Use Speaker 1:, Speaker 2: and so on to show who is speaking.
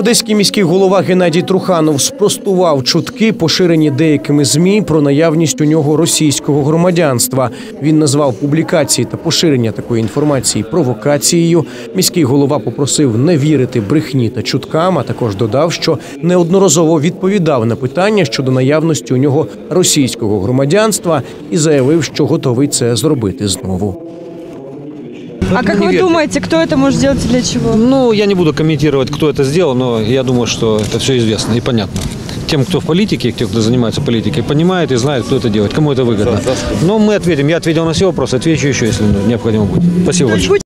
Speaker 1: Одеський міський голова Геннадій Труханов спростував чутки, поширені деякими змі про наявність у нього російського громадянства. Він назвав публікації та поширення такої інформації провокацією. Міський голова попросив не вірити брехні та чуткам, а також додав, що неодноразово відповідав на питання щодо наявності у нього російського громадянства і заявив, що готовий це зробити знову.
Speaker 2: А как вы думаете, кто это может сделать и для чего?
Speaker 3: Ну, я не буду комментировать, кто это сделал, но я думаю, что это все известно и понятно. Тем, кто в политике, те, кто занимается политикой, понимает и знает, кто это делает, кому это выгодно. Но мы ответим. Я ответил на все вопросы, отвечу еще, если необходимо будет. Спасибо большое.